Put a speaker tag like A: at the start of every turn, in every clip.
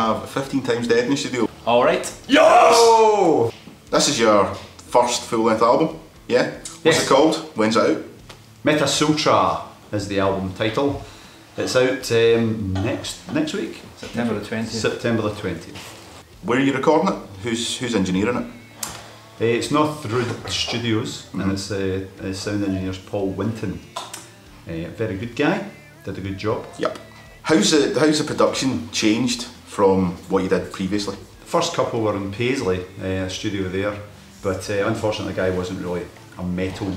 A: and we have 15 times dead in the studio.
B: All right.
A: Yes! This is your first full-length album, yeah? What's
C: Yes.
A: it called? When's it out?
C: Metasultra is the album title. It's out um, next next week,
B: September the 20th.
C: September the 20th.
A: Where are you recording it? Who's who's engineering it?
C: Uh, it's not through the studios, and it's uh, uh, sound engineer Paul Winton. Uh, very good guy, did a good job.
A: Yep. How's the how's the production changed from what you did previously?
C: The first couple were in Paisley, uh, a studio there, but uh, unfortunately the guy wasn't really a metal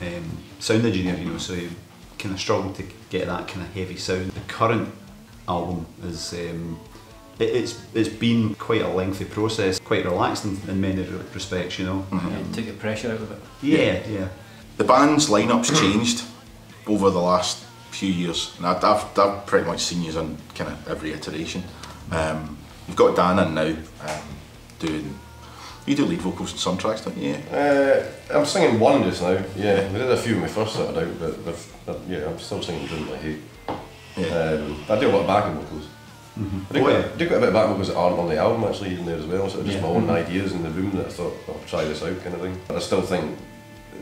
C: um, sound engineer, you know, so he kind of struggled to get that kind of heavy sound. The current album is um, it, it's it's been quite a lengthy process, quite relaxed in, in many respects, you know. Um,
B: Took the pressure out of it.
C: yeah, yeah.
A: The band's lineup's changed over the last few years, and I've, I've, I've pretty much seen you on kind of every iteration. Um, you've got Dan in now, um, doing. You do lead vocals and some tracks, don't you?
D: Uh, I'm singing one just now. Yeah, we did a few when we first started out, but they've, but yeah, I'm still singing Dream My Hate.
A: Yeah.
D: Um, I do a lot of backing vocals. I do,
C: Oh,
D: quite,
C: yeah.
D: I do quite a bit of backing vocals that aren't on the album actually in there as well. So just
B: Yeah.
D: my own ideas in the room that I thought I'll try this out kind of thing. But I still think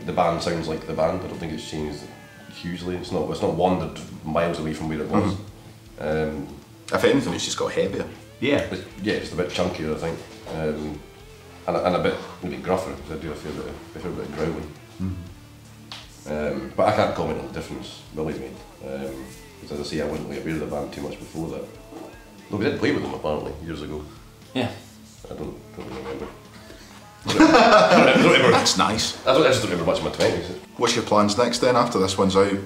D: the band sounds like the band. I don't think it's changed hugely. It's not. It's not wandered miles away from where it was. Um,
A: If anything, it's just got heavier.
C: Yeah,
D: it's, yeah, it's a bit chunkier, I think, um, and, a, and a bit a bit gruffer because I do a fair bit, of, a fair bit of growling. Um, but I can't comment on the difference, believe me. Because as I say, I wasn't really aware of the band too much before that. No, we did play with them apparently years ago.
B: Yeah.
D: I don't, don't really remember. I don't, I don't remember.
A: That's nice.
D: I, don't, I just don't remember much of my twenties.
A: What's your plans next then after this one's out?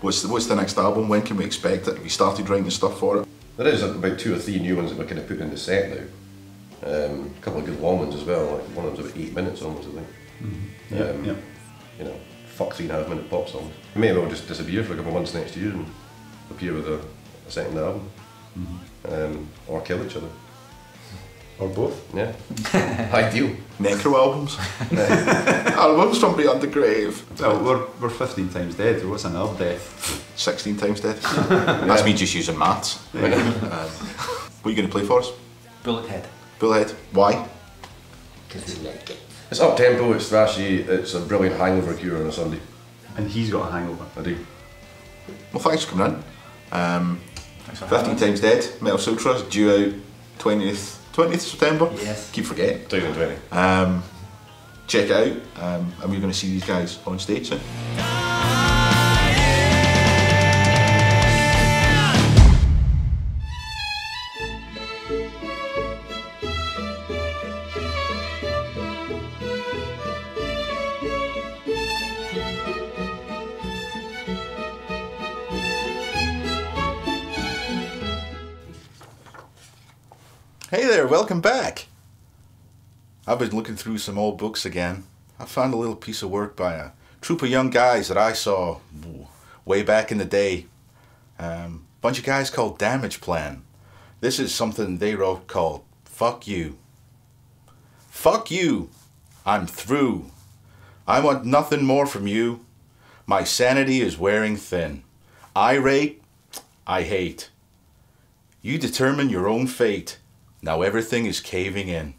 A: What's the, what's the next album? When can we expect it? Have you started writing stuff for it?
D: There is about two or three new ones that we're kind of putting in the set now. Um, a couple of good long ones as well. Like one of them's about eight minutes almost, I think.
C: yeah,
D: Um,
C: yeah.
D: you know, fuck three and a half minute pop songs. We may well just disappear for a couple of months next year and appear with a, a second album. Um, or kill each other.
C: Or both.
D: Yeah. Ideal.
A: Necro albums? albums from beyond the grave.
C: Well, we're, we're 15 times dead, so an another death?
A: 16 times dead. That's me just using maths. Um, what are you going to play for us?
B: Bullethead.
A: Bullhead. Why?
B: Because you like it.
D: It's up tempo, it's thrashy, it's a brilliant hangover cure on a Sunday.
C: And he's got a hangover.
D: I do.
A: Well, thanks for coming in. Um,
B: Thanks for
A: 15 Times Dead, Metasultra, due out 20th, 20th September.
B: Yes.
A: Keep forgetting.
D: 2020.
A: Um, check it out, um, and we're going to see these guys on stage soon. Welcome back. I've been looking through some old books again. I found a little piece of work by a troop of young guys that I saw way back in the day. Um, bunch of guys called Damageplan. This is something they wrote called Fuck You. Fuck you. I'm through. I want nothing more from you. My sanity is wearing thin. Irate, I hate. You determine your own fate. Now everything is caving in.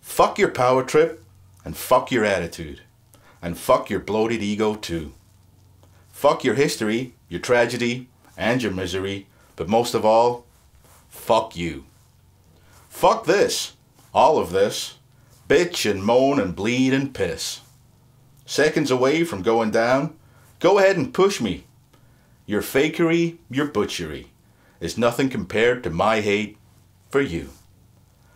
A: Fuck your power trip and fuck your attitude. And fuck your bloated ego too. Fuck your history, your tragedy, and your misery, but most of all, fuck you. Fuck this, all of this, bitch and moan and bleed and piss. Seconds away from going down, go ahead and push me. Your fakery, your butchery, is nothing compared to my hate for you.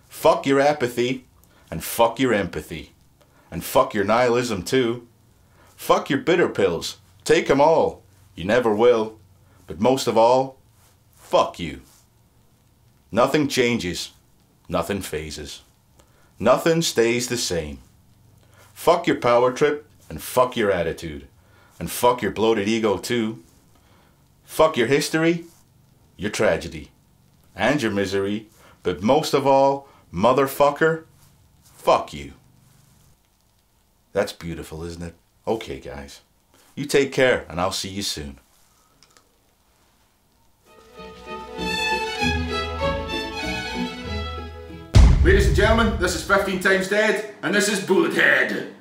A: Fuck your apathy, and fuck your empathy, and fuck your nihilism too. Fuck your bitter pills, take 'em all, you never will, but most of all, fuck you. Nothing changes, nothing phases, nothing stays the same. Fuck your power trip, and fuck your attitude, and fuck your bloated ego too. Fuck your history, your tragedy, and your misery, but most of all, motherfucker, fuck you. That's beautiful, isn't it? Okay, guys. You take care, and I'll see you soon. Ladies and gentlemen, this is 15 Times Dead, and this is Bullethead.